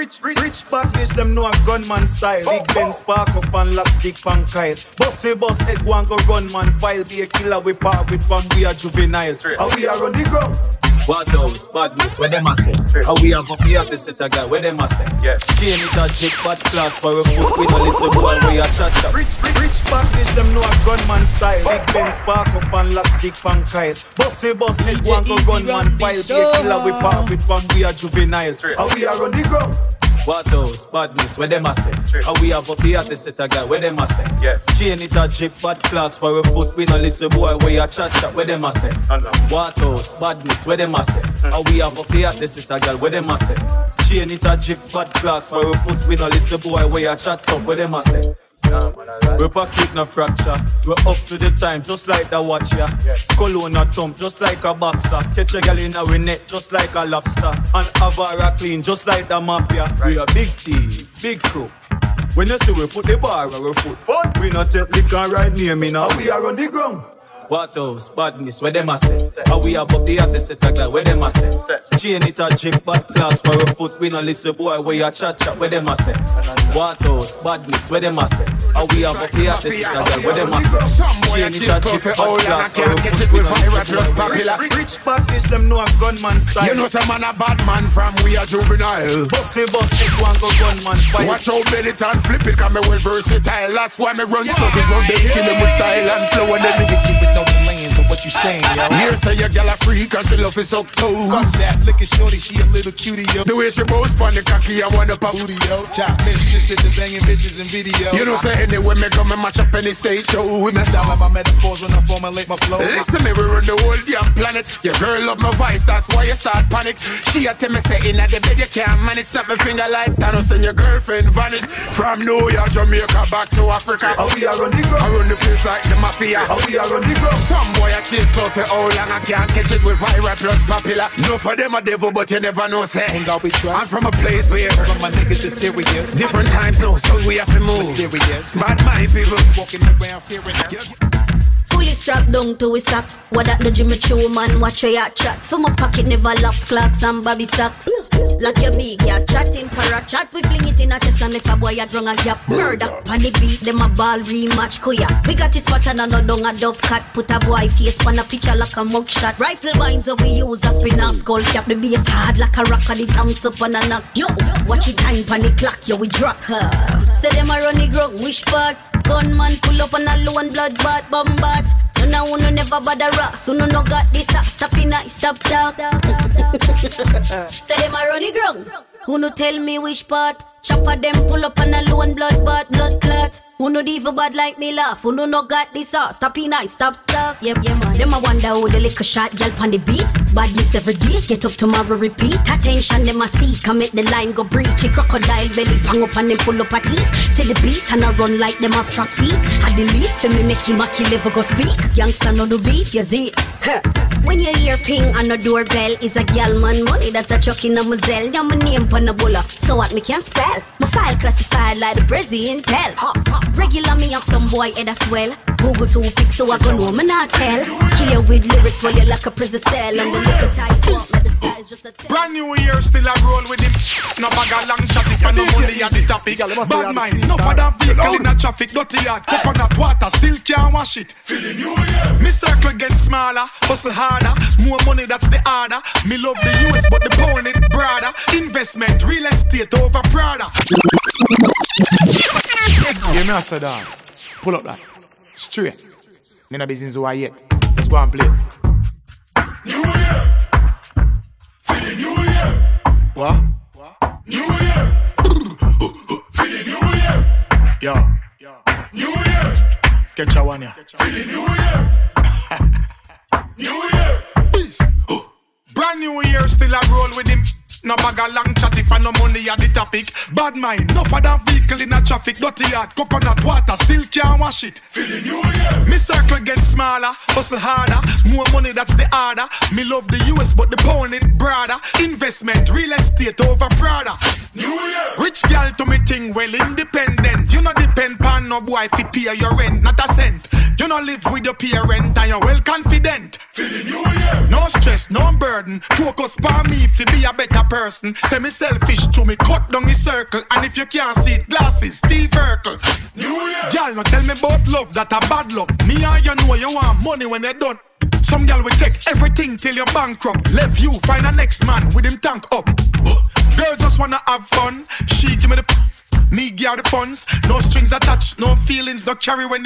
Rich, rich, rich badness, them know a gunman style. Big Ben spark up and last dick pan Kyle. Bossy boss head one go run man file. Be a killer we part with from we are juvenile. How we are on the ground. What else? Badness, where them a say? How we have up here to set a guy, where them a say? Yeah. Chain it a jig, bad clocks for a foot. We no listen boy, we a chat chat. Rich, rich, rich badness, them know a gunman style. Big Ben spark up and last dick pan Kyle. Bossy boss head one go run man file. Be a killer we part with from we are juvenile. How we are on the ground. What else? Badness, where them a say? How we have up here to set a guy, where them a say? Yeah. Chain it a jip, bad clocks for a foot. We no listen boy, we a chat chat, where them a say? What else? Badness, where them a say? How we have up here to set a guy, where them a say? Chain it a jip, bad clocks for a foot. We no listen boy, we a chat up, where them a say? We pocket no fracture. We up to the time, just like the watcher. Cologne a thump, just like a boxer. Catch a gal in our net, just like a lobster. And Avara clean, just like the mafia. We a big thief, big crook. When you see we put the bar on our foot, but we not take liquor right near me now. We are on the ground. What else? Badness, where them a say? How we have up the artist set a guy, where them a say? Chain it a jip, bad clocks for a foot. We no listen boy, where you chat chat, where them a say? What else? Badness, where them a say? How we have up the artist set a guy, where them a say? Chain it a jip, bad clocks for a foot. We no listen boy, rich, rich badness, them know a gunman style. You know some man a bad man from we a juvenile. Bossy boss, take one go gunman fight. Watch out, and flip it, cause me well versatile. That's why me run circles round them, kill them with style and flow and then Nigga, keep it no delayin', so what you saying, yo? Here say your gal a freak cause she love is so cold. Fuck that, look at shorty, she a little cutie, yo. The way she boast on the cocky, I want up a Booty, yo. Top mistress at the banging bitches in video. You know say anyway me come and mash up any stage show with me. Style like my metaphors when I formulate my flow. Listen me, we run the whole damn planet. Your girl love my voice, that's why you start panic. She a tell me say in the bed you can't manage. Snap my finger like Thanos and your girlfriend vanish. From New York, Jamaica, back to Africa. How we are on the I run the place like the mafia. How we are on the ground. Some boy a chase clothes for how long I can't catch it with viral plus popular. No for them a devil, but you never know say. Hang out with I'm from a place where Some of my niggas is serious. different times no, so we have to move. Serious. Bad mind people. Walking around fearing that. Fully strapped down to his socks. What that the Jimmy Choo man? Watch where ya chat. For my pocket never locks, clocks and bobby socks. Like your big, ya chatting for a chat. We fling it in a chest and if a boy a drunk a gap. Murder on the beat, them a ball rematch kuya. We got his spot and no dung a dove cat. Put a boy face on a picture like a mug shot. Rifle binds what we use a spin off skull cap. The bass hard like a rock and the thumbs up on a knock. Yo, watch it time on the clock, yo we drop her. Say them a run the grog, wish part. Gunman pull up on a lone blood bath bombard. No, no, no, never bother rock. So no, no got this up. Stop in stop talk. Say them a runny ground. Who no tell me which part? Chopper them pull up on a lone blood bath, blood clot. Who no even bad like me laugh? Who no no got this up? Stop in night, stop talk. Yeah, yeah, man. Them a wonder how the liquor shot girl on the beat. Badness every day, get up tomorrow, repeat. Attention them a see, come make the line go breach. A crocodile belly pang up and them pull up a teeth. Say the beast and I run like them have track feet. At the least, for me make him a kill ever go speak. Youngster no do beef, you see. Huh. When you hear ping on a doorbell, is a gal man money that a chuck in a muzzle. Yeah, my name pon a bulla, so what me can spell? My file classified like the Brazilian Intel. Ha, ha. Regular me have some boy head as well. Google two pics, so I go know me not tell. Kill with lyrics while you're like a prison cell. And the little tight talk, the size just a tell. Brand new year, still a roll with him. No bag a long shot if I no money at the topic. Bad mind, no for that vehicle in a traffic, dirty yard. Coconut water, still can't wash it. For the new year. Me circle get smaller, hustle harder. More money, that's the order. Me love the US, but the pound it broader. Investment, real estate over Prada. Give me a say that. Pull up that. Straight. None of business who I yet. Let's go and play. New year. For the new year. What? New year. For the new year. Yo. New year. Catch a one ya. For the new year. new year. Peace. Brand new year, still a roll with him. No bag a long chat if I no money at the topic. Bad mind, no for that vehicle in a traffic. Dirty yard, coconut water, still can't wash it. Feeling new year. Me circle get smaller, hustle harder. More money, that's the order. Me love the US, but the pound it broader. Investment, real estate over Prada. New year. Rich girl to me thing well independent. You no depend pan no boy fi pay your rent, not a cent. You no live with your parent and you're well confident. For the new year. No stress, no burden. Focus on me to be a better person. Semi selfish to me, cut down the circle. And if you can't see it, glasses, Steve Urkel. New year. Y'all no tell me about love, that a bad luck. Me and you know you want money when they done. Some gal will take everything till you're bankrupt. Left you, find a next man with him tank up. Girl just wanna have fun. She give me the me give her the funds. No strings attached, no feelings, no carry when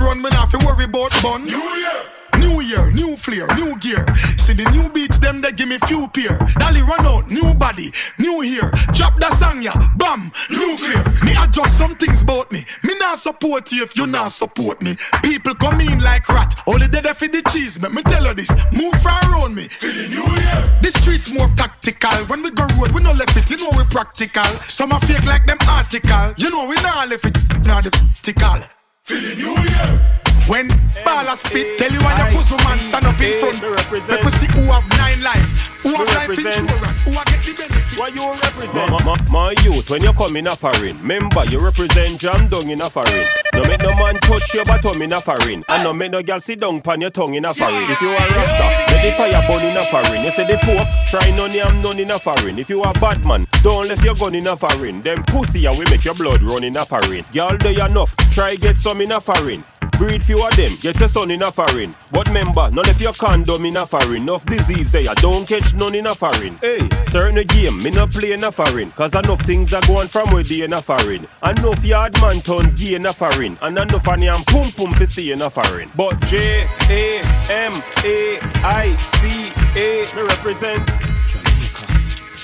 run me not fi worry about bun. New year. New year, new flair, new gear. See the new beats, them they give me few pair. Dali run out, new body, new hair. Drop the song, ya, bam, nuclear. Me adjust some things about me. Me not support you if you not support me. People come in like rat, only dead for the cheese. Let me tell you this, move far around me. For the new year. The streets more tactical. When we go road, we no left it, you know we practical. Some are fake like them article. You know we not left it, not the tickle. The new year. When Balla spit, tell you why your pussy man stand up in front. Let me see who have nine life, who have life insurance, who have get the benefit. What you represent? My, my, my youth, when you come in a foreign, remember you represent jam down in a foreign. No make no man touch your bottom in a foreign, and no make no girl sit down pan your tongue in a foreign. If you are Rasta, let the fire burn in a foreign. You say the Pope, try none yam none in a foreign. If you are bad man, don't left your gun in a foreign. Them pussy and we make your blood run in a foreign. Girl, do you enough? Try get some in a foreign. Breed few of them, get your son in a foreign. But remember, none of your condom in a foreign. Enough disease there, don't catch none in a foreign. Hey, certain game, me no play in a foreign. Cause enough things are going from where they in a foreign. Enough yard man turn gay in a foreign. And enough an yam pum pum fi stay in a foreign. But J A M A I C A, me represent Jamaica.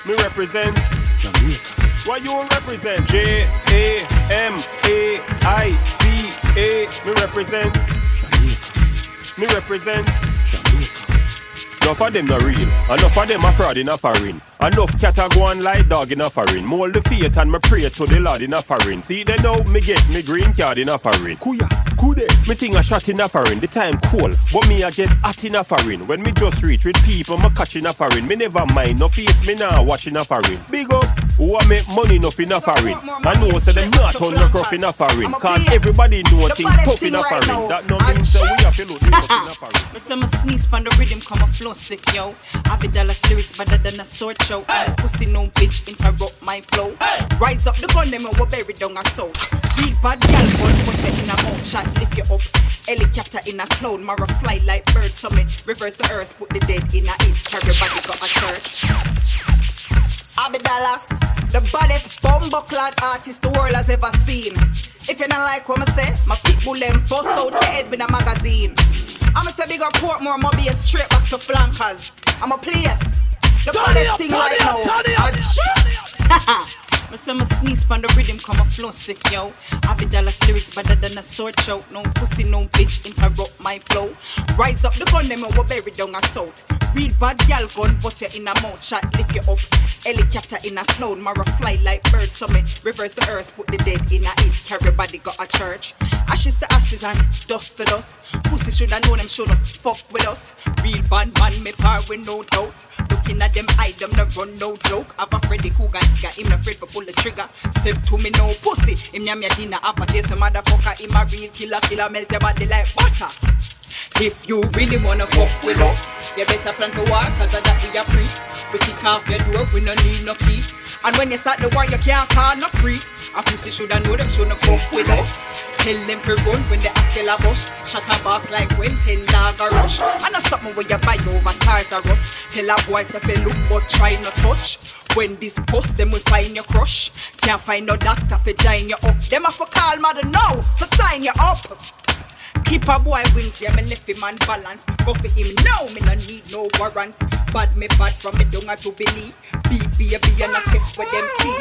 Me represent Jamaica. What you represent? J A M A I C A. Me represent Jamaica. Me represent Jamaica. Enough of them not real, enough of them a fraud in a foreign. Enough cat a go on like dog in a foreign. Mold the faith and me pray to the Lord in a foreign. See they know me get me green card in a foreign. Kuya, kude. Me think a shot in a foreign. The time cold, but me a get hot in a foreign. When me just reach with people, me catch in a foreign. Me never mind no faith, me now watch in a foreign. Big up, who a make money enough in foreign. I know say them not on your rough in foreign. Cause everybody know things tough in a foreign. That no mean say we have to look tough in foreign. Me say me sneeze from the rhythm, come a flow sick, yo. Abby Dallas lyrics better than a sword show. I'm pussy no bitch, interrupt my flow. Rise up the gun, them and we bury down a soul. Big bad gal, gun, put in a mouth shot, lift you up. Helicopter in a cloud, Mara fly like bird summit. Reverse the earth, put the dead in a it. Everybody got a church. Abby Dallas, the baddest bumbleclad artist the world has ever seen. If you don't like what I say, my people them bust out the head with a magazine. I'ma say big up Portmore, I'ma be a straight back to flankers. I'm a place. The baddest thing right now. Achoo! Me say me sneeze from the rhythm, come a flow sick, yo. Abby Dallas lyrics better than a sword show. No pussy, no bitch, interrupt my flow. Rise up the gun, them and we bury down a south. Real bad gal gun, but you in a mouth shot, lift you up. Helicopter in a cloud, Mara fly like bird summit. Reverse the earth, put the dead in a it. Carry body got a church. Ashes to ashes and dust to dust. Pussy shoulda know them shoulda fuck with us. Real bad man, me par with no doubt. Looking at them eye, them no run no joke. Have a Freddy Krueger, got him afraid for pull the trigger. Step to me no pussy. Him yam your dinner, have a taste, motherfucker. Him a real killer, killer, melt your body like butter. If you really wanna fuck with us, you better plan for war, cause of that we are free. We kick off your door, we no need no key. And when you start the war, you can't call no free. A pussy shoulda know them, shoulda fuck with us. Tell them to run when they ask a bus. Shut a back like when ten dog a rush. And that's something where you buy over cars a rust. Tell a boy to feel look but try not touch. When this post them will find your crush. Can't find no doctor for join you up. Them a for call mother now for sign you up. Clip a boy wings, yeah, me left him man balance. Go for him now, me no need no warrant. Bad me bad from me down a jubilee. Beat baby and I take with them tea.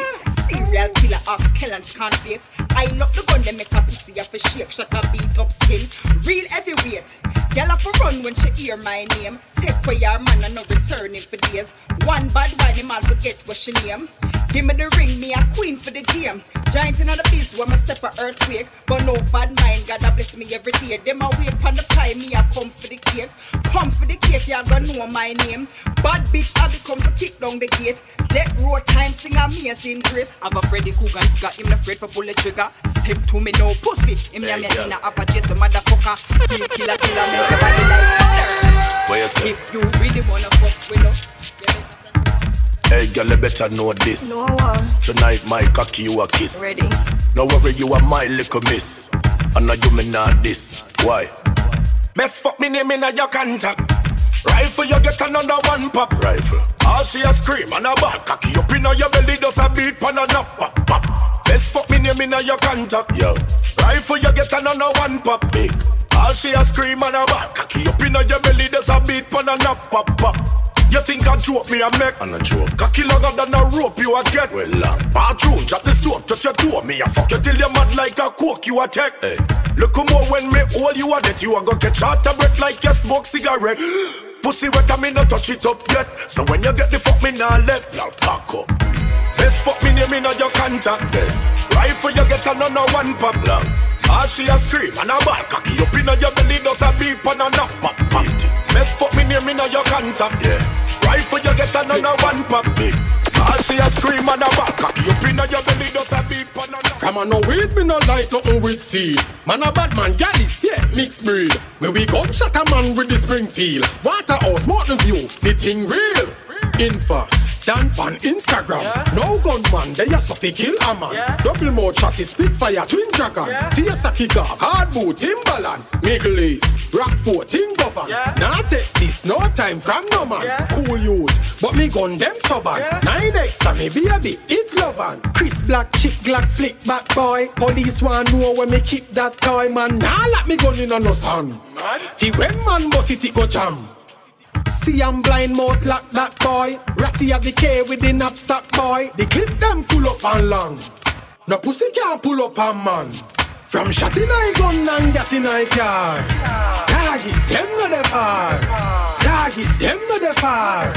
Serial killer, ox, Kellens, conflicts. I lock the gun, they make a pussy off a shake, shut a beat up skin. Real heavyweight. Girl have to run when she hear my name. Take for your man and no returning for days. One bad wine, him all forget what she name. Give me the ring, me a queen for the game. Giant in the biz, when my step a earthquake. But no bad mind, God a bless me every day. Them a wait pon the pie, me a come for the cake. Come for the cake, y'all gonna know my name. Bad bitch, I become to kick down the gate. Death road time, sing amazing grace. Have a Freddy Krueger, got him afraid for pull the trigger. Step to me no pussy. Him yeah, me girl. inna have a chase a motherfucker. Kill killer killer make your body like butter. If you really wanna fuck with us, Hey, girl, you better know this. no one Tonight, my cocky, you a kiss. ready. No worry, you are my little miss. And now you me not this. Why? Best fuck me name in your contact. Rifle, you get another one pop. Rifle. All she a scream and a ball cocky up in your belly, does a beat pan a knock pop pop. Best fuck me name in your contact. Yo. Rifle, you get another one pop. Big. All she a scream and a ball cocky up in your belly, does a beat pan a knock pop pop. You think I joke me a make? And a joke. Cocky longer than a rope you a get. Well, long. Bathroom, drop the soap, touch your toe. Me a fuck you till you mad like a coke you a take. Hey. Look more when me hold you a debt. You a go get shot a breath like you smoke cigarette. Pussy wet and me not touch it up yet. So when you get the fuck me now left, y'all pack up. Best fuck me name in your contact. Best. Rifle you get another one pop long. All she a scream and a ball cocky up in your belly does a beep and a knock pop pop. Best fuck me name in your contact. Yeah. Rifle you get another one pop big. All she a scream and a ball cocky up in your belly does a beep and a knock. From a no weed, me no like nothing with seed. Man a bad man, gal is yeah, mixed breed. Me we gunshot a man with the Springfield. Waterhouse, Mountain View, the thing real. Info. Dan pan Instagram. No gunman, they are so kill a man. Double mode shotty, Spitfire, Twin Dragon. Fierce a kick off, hard boot, Timberland. Middle East, Rockford, Tingovan. Now take this, no time from no man. Cool youth, but me gun them stubborn. 9X and me be a bit it lovan. Chris Black, chick Glock, flick back boy. Police want know when me kick that toy man. Nah, let me gun in on no sun. Fi when man boss it, it go jam. See I'm blind mouth lock that boy. Ratty at the K with the knapsack boy. The clip them full up and long. No pussy can't pull up a man. From shot in I gun and gas in I car. Target them no. Target far.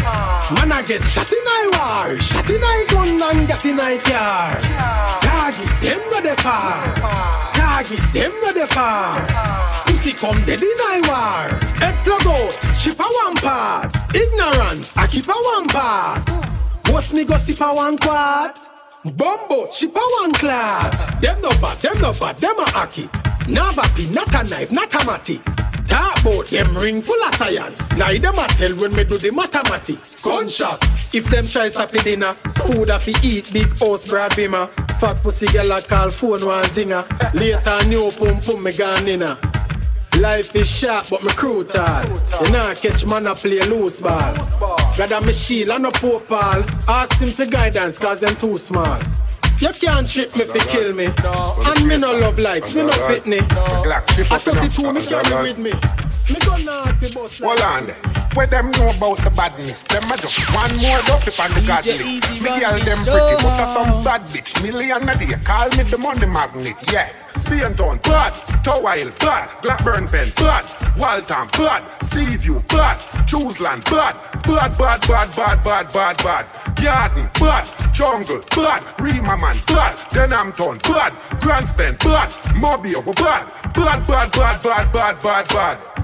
Man I get shot in I war. Shot in I gun and gas in I car. Target them no the far. Target them no the far. Pussy come dead in I war. Head plug out, ship a one part. Ignorance, I keep a one part. What's me go sip a one quart? Bumbo, ship a one clot. Them no bad, them no bad, them a hack it. Be not a knife, not a matic. Talk about them ring full of science. Lie them a tell when me do the mathematics. Gunshot. If them try stop the dinner, food a fi eat big house broad bimmer. Fat pussy girl a call phone one zinger. Later new pum pum me gone inna. Life is short, but me cruel. You nah catch man a play loose ball. Got me shield and a poor pal. Ask him for guidance, cause I'm too small. You can't trick me fi kill me. And me no love likes, me no pit me. At 32, me carry with me. Me go hard fi bust like Hold on. Where them know about the badness? Them a just one more if on the god list. Me girl them pretty, but a some bad bitch. Million a day, call me the money magnet, yeah. Spain town, bad. Towile, bad. Blackburn pen, bad. Walton, bad. Seaview, bad. Chooseland, bad. Bad, bad, bad, bad, bad, bad, bad. Garden, bad. Jungle, bad. Rima man, bad. Denham Town, bad. Grants Pen, bad. Mobile, bad. Bad, bad, bad, bad, bad, bad, bad.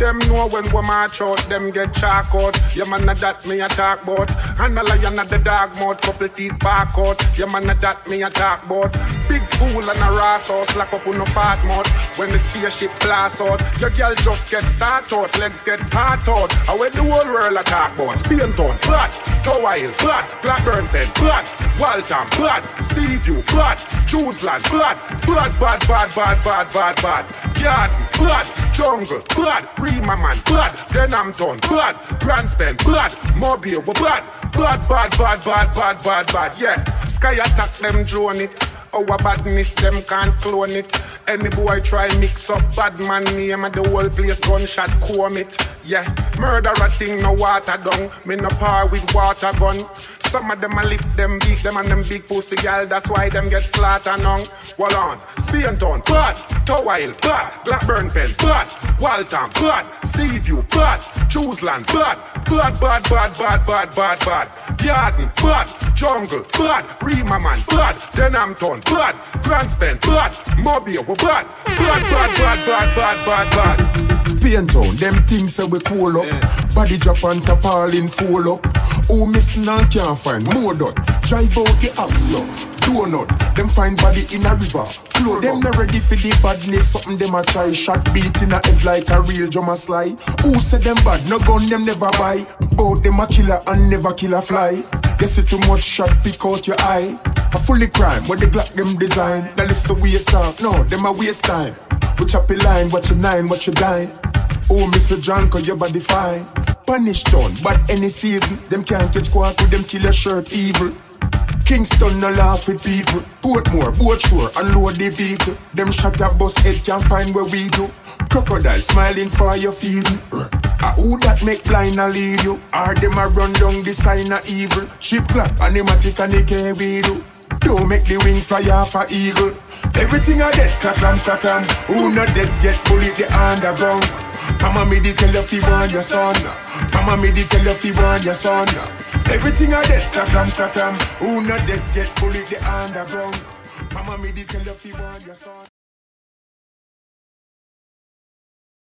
Them know when we march out, them get chalk out. Yeah, man, a that me a talk about. And a lion at the dog mouth, couple teeth back out. Yeah, man, a that me a talk about. Big pool and a raw sauce, lock up on no fat mouth. When the spaceship blast out, your girl just get sat out, legs get part out. And when the whole world a talk about. Spain town, blood. Towile, blood. Blackburn pen, blood. Walton, blood. Seaview, blood. Chooseland, blood. Blood, bad, bad, bad, bad, bad, bad. Garden, blood. Jungle, blood. Rima man, blood. Denham Town, blood. Grants Pen, blood. Mobile, blood. Blood, bad, bad, bad, bad, bad, bad. Yeah. Sky attack them drone it. Our badness, them can't clone it. Any boy try mix up bad man name and the whole place gunshot comb it. Yeah, murder a thing, no water down. Me no par with water gun. Some of them a lip them big, them and them big pussy gal. That's why them get slaughtered on. Well on, Spain town, blood. Towile, blood. Blackburn pen, blood. Walton, blood. Seaview, blood. Chooseland, blood. Blood, bad, bad, bad, bad, bad, bad. Garden, blood. Jungle, blood. Rima man, blood. Denham Town, blood. Grants Pen, blood. Mobile, blood. Blood, blood, blood, blood, blood, blood, blood. Spain town, them things say we cool up. Body drop and tap all in full up. Oh, Who missing and can't find more done. Drive out the axe now. Donut, them find body in a river. Flow, them not ready for the badness. Something them a try. Shot beat in a head like a real drummer slide. Who said them bad? No gun them never buy. Both them a killer and never kill a fly. You see too much shot, pick out your eye. A fully crime, what the Glock them design. Now listen waste time, no, them a waste time. We chop a line, watch your nine, watch your dine. Oh, Mr. John, cause your body fine. Punish done, but any season, them can't catch quack with them kill your shirt evil. Kingston no laugh with people. Portmore, boat shore, unload the vehicle. Them shot your bus head can't find where we do. Crocodile smiling for your feeding. Ah, who that make line a lead you? Or them a run down the sign of evil? Chip clap, animatic and they can't do. Don't make the wing fly off a eagle. Everything a dead, clacklam, clacklam. Who not dead get bullet the underground. Mama me di tell you fi want your son. Mama me di tell you fi want your son. Everything a dead, clacklam, clacklam. Who not dead get bullet the underground. Mama me di tell you fi want your son.